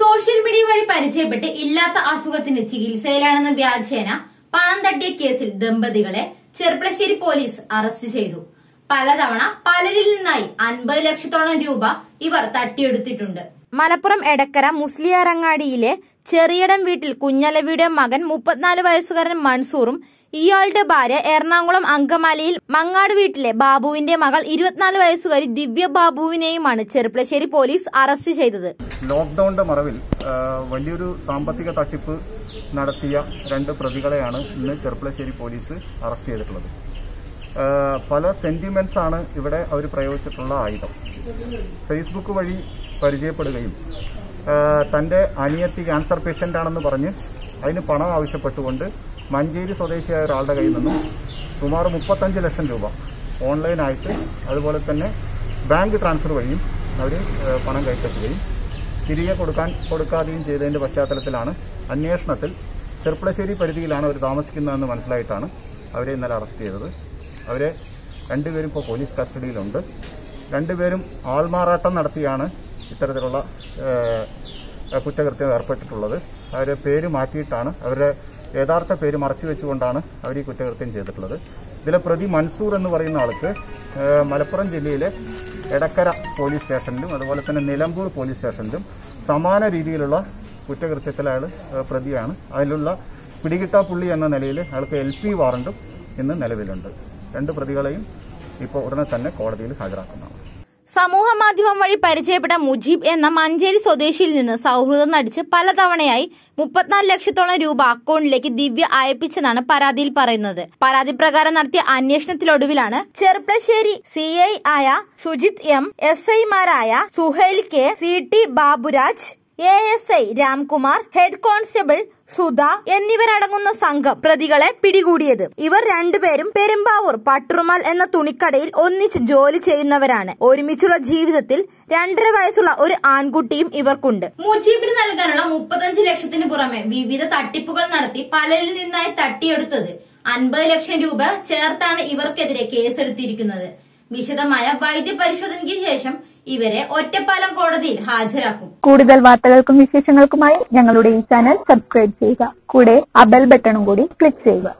Social media വഴി പരിചയപ്പെട്ട് ഇല്ലാത്ത അസുഖത്തിന് ചികിത്സയിലാണെന്ന വ്യാജേന പണം തട്ടിയ കേസിൽ ദമ്പതികളെ ചെർപ്പളശ്ശേരി പോലീസ് അറസ്റ്റ് ചെയ്തു. പലതവണ പലരിൽ നിന്നായി അൻപത് ലക്ഷത്തോളം രൂപ ഇവർ തട്ടിയെടുത്തിട്ടുണ്ട്. മലപ്പുറം എടക്കര മുസ്ലിയാരങ്ങാടിയിലെ ചെറിയടം വീട്ടിൽ കുഞ്ഞലവിയുടെ മകൻ മുപ്പത്തിനാല് വയസ്സുകാരൻ മൻസൂറും ഇയാളുടെ ഭാര്യ എറണാകുളം അങ്കമാലിയിൽ മങ്ങാട് വീട്ടിലെ ബാബുവിന്റെ മകൾ ഇരുപത്തിനാല് വയസ്സുകാരി ദിവ്യ ബാബുവിനെയുമാണ് ചെറുപ്പളശ്ശേരി പോലീസ് അറസ്റ്റ് ചെയ്തത്. ലോക്ക്ഡൌണിന്റെ മറവിൽ വലിയൊരു സാമ്പത്തിക തട്ടിപ്പ് നടത്തിയ രണ്ട് പ്രതികളെയാണ് ഇന്ന് ചെറുപ്പശ്ശേരി പോലീസ് അറസ്റ്റ് ചെയ്തിട്ടുള്ളത്. പല സെന്റിമെന്റ്സ് ആണ് ഇവിടെ അവർ പ്രയോഗിച്ചിട്ടുള്ള ആയുധം. ഫേസ്ബുക്ക് വഴി പരിചയപ്പെടുകയും തന്റെ അനിയത്തി ക്യാൻസർ പേഷ്യന്റ് ആണെന്ന് പറഞ്ഞ് അതിന് പണം ആവശ്യപ്പെട്ടുകൊണ്ട് മഞ്ചേരി സ്വദേശിയായ ഒരാളുടെ കയ്യിൽ നിന്നും സുമാർ മുപ്പത്തഞ്ച് ലക്ഷം രൂപ ഓൺലൈനായിട്ട് അതുപോലെ തന്നെ ബാങ്ക് ട്രാൻസ്ഫർ വഴിയും അവർ പണം കൈപ്പറ്റുകയും തിരികെ കൊടുക്കാൻ കൊടുക്കാതെയും ചെയ്തതിന്റെ പശ്ചാത്തലത്തിലാണ് അന്വേഷണത്തിൽ ചെർപ്പളശ്ശേരി പരിധിയിലാണ് അവർ താമസിക്കുന്നതെന്ന് മനസ്സിലായിട്ടാണ് അവരെ ഇന്നലെ അറസ്റ്റ് ചെയ്തത്. അവരെ രണ്ടുപേരും ഇപ്പോൾ പോലീസ് കസ്റ്റഡിയിലുണ്ട്. രണ്ടുപേരും ആൾമാറാട്ടം നടത്തിയാണ് ഇത്തരത്തിലുള്ള കുറ്റകൃത്യം ഏർപ്പെട്ടിട്ടുള്ളത്. അവരെ പേര് മാറ്റിയിട്ടാണ് അവരുടെ യഥാർത്ഥ പേര് മറച്ചു വെച്ചുകൊണ്ടാണ് അവർ ഈ കുറ്റകൃത്യം ചെയ്തിട്ടുള്ളത്. ഇതിലെ പ്രതി മൻസൂർ എന്ന് പറയുന്ന ആൾക്ക് മലപ്പുറം ജില്ലയിലെ എടക്കര പോലീസ് സ്റ്റേഷനിലും അതുപോലെ തന്നെ നിലമ്പൂർ പോലീസ് സ്റ്റേഷനിലും സമാന രീതിയിലുള്ള കുറ്റകൃത്യത്തിൽ പ്രതിയാണ്. അതിലുള്ള പിടികിട്ടാപ്പുള്ളി എന്ന നിലയിൽ അയാൾക്ക് എൽ പി വാറണ്ടും ഇന്ന് നിലവിലുണ്ട്. രണ്ട് പ്രതികളെയും ഇപ്പോൾ ഉടനെ തന്നെ കോടതിയിൽ ഹാജരാക്കുന്നതാണ് സമൂഹ മാധ്യമം വഴി പരിചയപ്പെട്ട മുജീബ് എന്ന മഞ്ചേരി സ്വദേശിയിൽ നിന്ന് സൗഹൃദം നടിച്ച് പലതവണയായി മുപ്പത്തിനാല് ലക്ഷത്തോളം രൂപ അക്കൗണ്ടിലേക്ക് ദിവ്യ അയപ്പിച്ചെന്നാണ് പരാതിയിൽ പറയുന്നത്. പരാതി പ്രകാരം നടത്തിയ അന്വേഷണത്തിലൊടുവിലാണ് ചെർപ്പളശ്ശേരി സി ഐ ആയ സുജിത് എം എസ് ഐമാരായ Suhail K C T Baburaj A S I Ramkumar head constable Sudha എന്നിവരടങ്ങുന്ന സംഘം പ്രതികളെ പിടികൂടിയത്. ഇവർ രണ്ടുപേരും പെരുമ്പാവൂർ പട്ടുറുമാൽ എന്ന തുണിക്കടയിൽ ഒന്നിച്ച് ജോലി ചെയ്യുന്നവരാണ്. ഒരുമിച്ചുള്ള ജീവിതത്തിൽ രണ്ടര വയസ്സുള്ള ഒരു ആൺകുട്ടിയും ഇവർക്കുണ്ട്. മുജീബിന് നൽകാനുള്ള മുപ്പത്തഞ്ച് ലക്ഷത്തിന് പുറമെ വിവിധ തട്ടിപ്പുകൾ നടത്തി പലരിൽ നിന്നായി തട്ടിയെടുത്തത്. അൻപത് ലക്ഷം രൂപ ചേർത്താണ് ഇവർക്കെതിരെ കേസെടുത്തിരിക്കുന്നത്. വിശദമായ വൈദ്യപരിശോധനയ്ക്ക് ശേഷം ഇവരെ ഒറ്റപ്പാലം കോടതിയിൽ ഹാജരാക്കും. കൂടുതൽ വാർത്തകൾക്കും വിശേഷങ്ങൾക്കുമായി ഞങ്ങളുടെ ഈ ചാനൽ സബ്സ്ക്രൈബ് ചെയ്യുക. കൂടെ ആ ബെൽ ബട്ടണും കൂടി ക്ലിക്ക് ചെയ്യുക.